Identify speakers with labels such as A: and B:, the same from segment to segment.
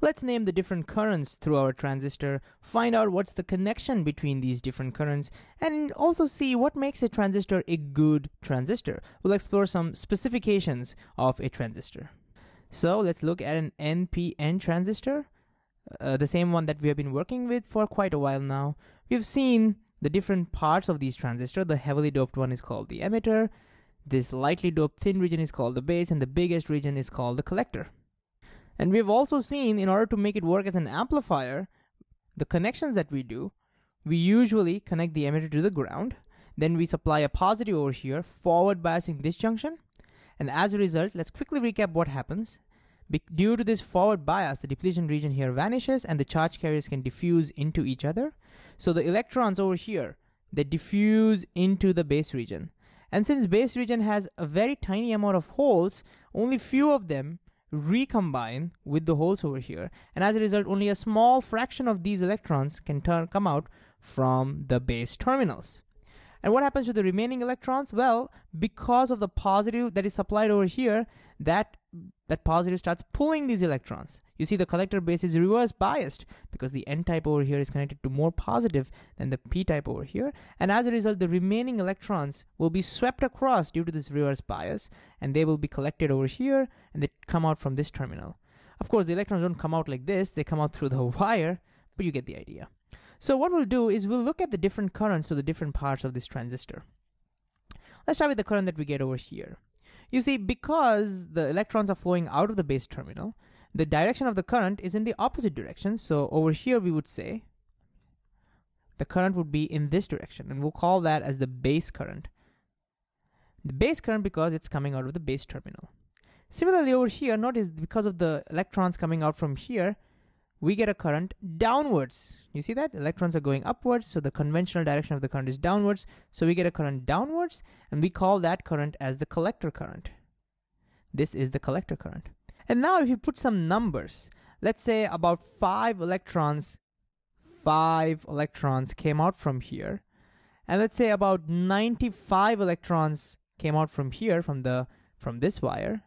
A: Let's name the different currents through our transistor, find out what's the connection between these different currents, and also see what makes a transistor a good transistor. We'll explore some specifications of a transistor. So let's look at an NPN transistor, uh, the same one that we have been working with for quite a while now. We've seen the different parts of these transistors. The heavily doped one is called the emitter, this lightly doped thin region is called the base, and the biggest region is called the collector. And we've also seen in order to make it work as an amplifier, the connections that we do, we usually connect the emitter to the ground, then we supply a positive over here, forward biasing this junction, and as a result, let's quickly recap what happens. Be due to this forward bias, the depletion region here vanishes and the charge carriers can diffuse into each other. So the electrons over here, they diffuse into the base region. And since base region has a very tiny amount of holes, only few of them recombine with the holes over here. And as a result, only a small fraction of these electrons can turn, come out from the base terminals. And what happens to the remaining electrons? Well, because of the positive that is supplied over here, that that positive starts pulling these electrons. You see the collector base is reverse biased because the n-type over here is connected to more positive than the p-type over here. And as a result, the remaining electrons will be swept across due to this reverse bias and they will be collected over here and they come out from this terminal. Of course, the electrons don't come out like this, they come out through the wire, but you get the idea. So what we'll do is we'll look at the different currents to the different parts of this transistor. Let's start with the current that we get over here. You see, because the electrons are flowing out of the base terminal, the direction of the current is in the opposite direction. So over here, we would say the current would be in this direction, and we'll call that as the base current. The base current because it's coming out of the base terminal. Similarly over here, notice because of the electrons coming out from here, we get a current downwards. You see that? Electrons are going upwards, so the conventional direction of the current is downwards. So we get a current downwards, and we call that current as the collector current. This is the collector current. And now if you put some numbers, let's say about five electrons, five electrons came out from here, and let's say about 95 electrons came out from here, from the from this wire,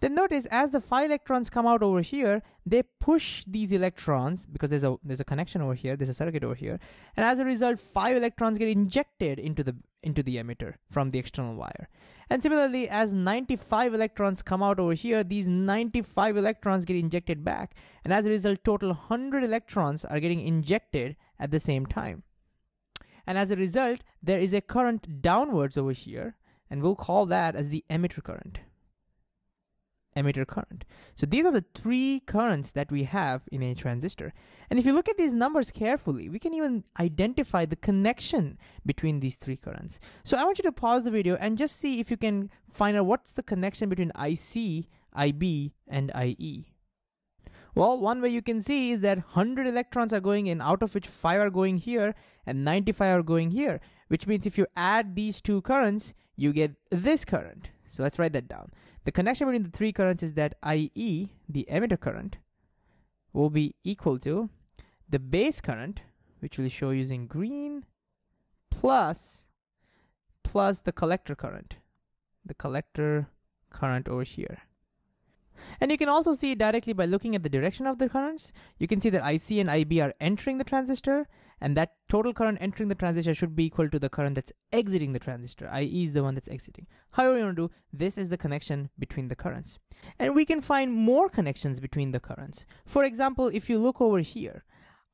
A: then notice as the five electrons come out over here, they push these electrons because there's a there's a connection over here, there's a circuit over here, and as a result, five electrons get injected into the into the emitter from the external wire. And similarly, as 95 electrons come out over here, these 95 electrons get injected back, and as a result, total 100 electrons are getting injected at the same time. And as a result, there is a current downwards over here, and we'll call that as the emitter current emitter current. So these are the three currents that we have in a transistor. And if you look at these numbers carefully, we can even identify the connection between these three currents. So I want you to pause the video and just see if you can find out what's the connection between IC, IB, and IE. Well, one way you can see is that 100 electrons are going in, out of which 5 are going here, and 95 are going here, which means if you add these two currents, you get this current. So let's write that down. The connection between the three currents is that IE, the emitter current, will be equal to the base current, which we'll show using green, plus, plus the collector current, the collector current over here. And you can also see directly by looking at the direction of the currents. You can see that IC and IB are entering the transistor, and that total current entering the transistor should be equal to the current that's exiting the transistor. IE is the one that's exiting. However you want to do, this is the connection between the currents. And we can find more connections between the currents. For example, if you look over here,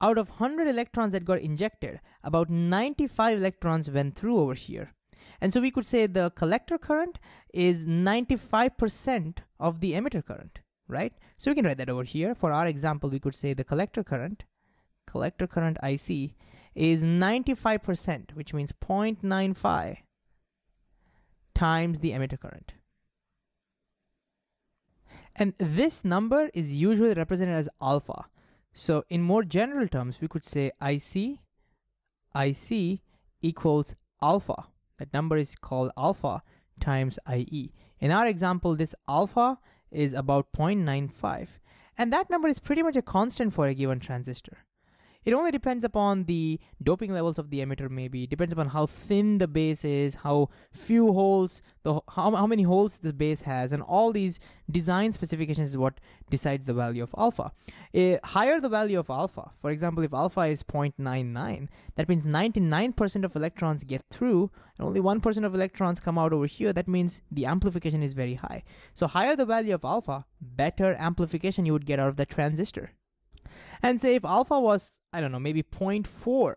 A: out of 100 electrons that got injected, about 95 electrons went through over here. And so we could say the collector current is 95% of the emitter current, right? So we can write that over here. For our example, we could say the collector current, collector current IC, is 95%, which means 0.95 times the emitter current. And this number is usually represented as alpha. So in more general terms, we could say IC, IC equals alpha. That number is called alpha times IE. In our example, this alpha is about 0.95. And that number is pretty much a constant for a given transistor. It only depends upon the doping levels of the emitter, maybe. Depends upon how thin the base is, how few holes, the how, how many holes the base has, and all these design specifications is what decides the value of alpha. Higher the value of alpha, for example, if alpha is 0.99, that means 99% of electrons get through, and only 1% of electrons come out over here. That means the amplification is very high. So higher the value of alpha, better amplification you would get out of the transistor. And say if alpha was, I don't know, maybe 0.4,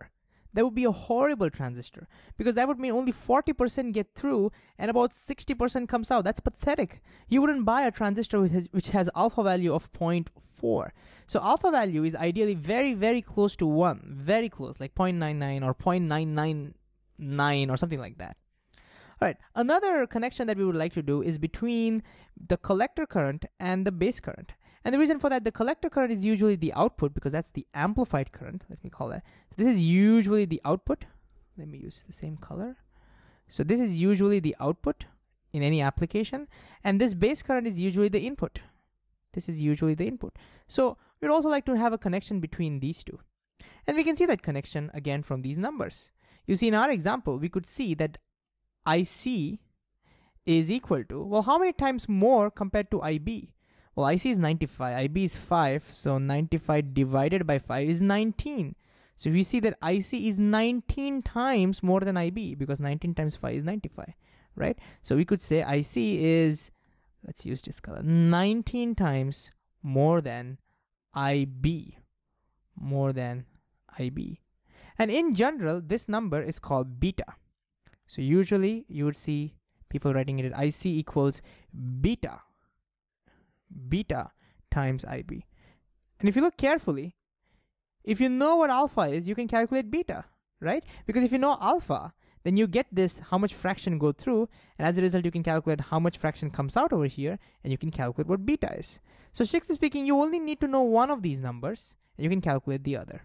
A: that would be a horrible transistor because that would mean only 40% get through and about 60% comes out. That's pathetic. You wouldn't buy a transistor which has, which has alpha value of 0.4. So alpha value is ideally very, very close to 1, very close, like 0.99 or 0.999 or something like that. All right, another connection that we would like to do is between the collector current and the base current. And the reason for that, the collector current is usually the output because that's the amplified current. Let me call that. So this is usually the output. Let me use the same color. So this is usually the output in any application. And this base current is usually the input. This is usually the input. So we'd also like to have a connection between these two. And we can see that connection again from these numbers. You see in our example, we could see that IC is equal to, well, how many times more compared to IB? Well, IC is 95, IB is 5, so 95 divided by 5 is 19. So we see that IC is 19 times more than IB because 19 times 5 is 95, right? So we could say IC is, let's use this color, 19 times more than IB, more than IB. And in general, this number is called beta. So usually you would see people writing it at IC equals beta beta times IB. And if you look carefully, if you know what alpha is, you can calculate beta, right? Because if you know alpha, then you get this how much fraction go through, and as a result, you can calculate how much fraction comes out over here, and you can calculate what beta is. So strictly speaking, you only need to know one of these numbers, and you can calculate the other.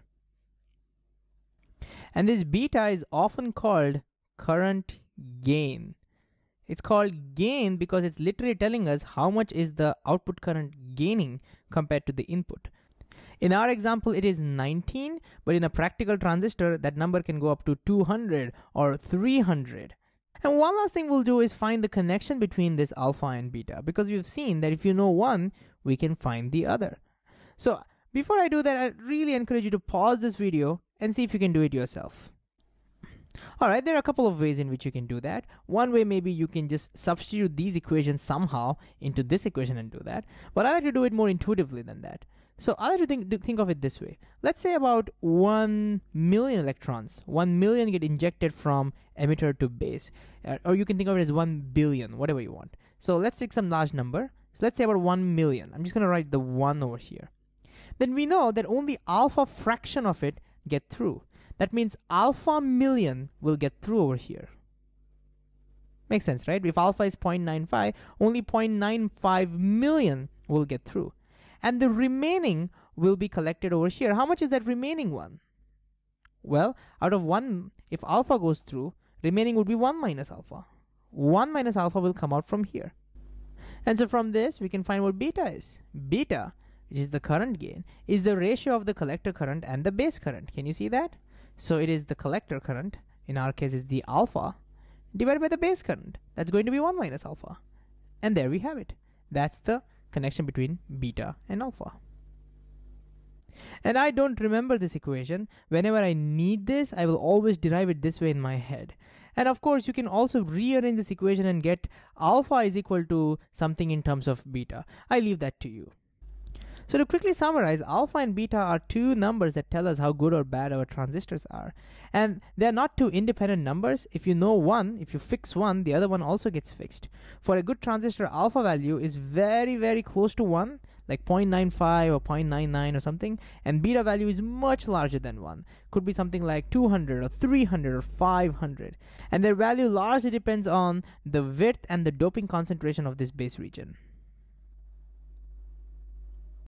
A: And this beta is often called current gain. It's called gain because it's literally telling us how much is the output current gaining compared to the input. In our example, it is 19, but in a practical transistor, that number can go up to 200 or 300. And one last thing we'll do is find the connection between this alpha and beta because we've seen that if you know one, we can find the other. So before I do that, I really encourage you to pause this video and see if you can do it yourself. All right, there are a couple of ways in which you can do that. One way maybe you can just substitute these equations somehow into this equation and do that. But I like to do it more intuitively than that. So I like to think, think of it this way. Let's say about 1 million electrons, 1 million get injected from emitter to base. Uh, or you can think of it as 1 billion, whatever you want. So let's take some large number. So let's say about 1 million. I'm just going to write the 1 over here. Then we know that only alpha fraction of it get through. That means alpha million will get through over here. Makes sense, right? If alpha is 0.95, only 0.95 million will get through. And the remaining will be collected over here. How much is that remaining one? Well, out of 1, if alpha goes through, remaining would be 1 minus alpha. 1 minus alpha will come out from here. And so from this, we can find what beta is. Beta, which is the current gain, is the ratio of the collector current and the base current. Can you see that? So it is the collector current, in our case is the alpha, divided by the base current. That's going to be 1 minus alpha. And there we have it. That's the connection between beta and alpha. And I don't remember this equation. Whenever I need this, I will always derive it this way in my head. And of course, you can also rearrange this equation and get alpha is equal to something in terms of beta. I leave that to you. So to quickly summarize, alpha and beta are two numbers that tell us how good or bad our transistors are. And they're not two independent numbers. If you know one, if you fix one, the other one also gets fixed. For a good transistor, alpha value is very, very close to 1, like 0.95 or 0.99 or something, and beta value is much larger than 1. Could be something like 200 or 300 or 500. And their value largely depends on the width and the doping concentration of this base region.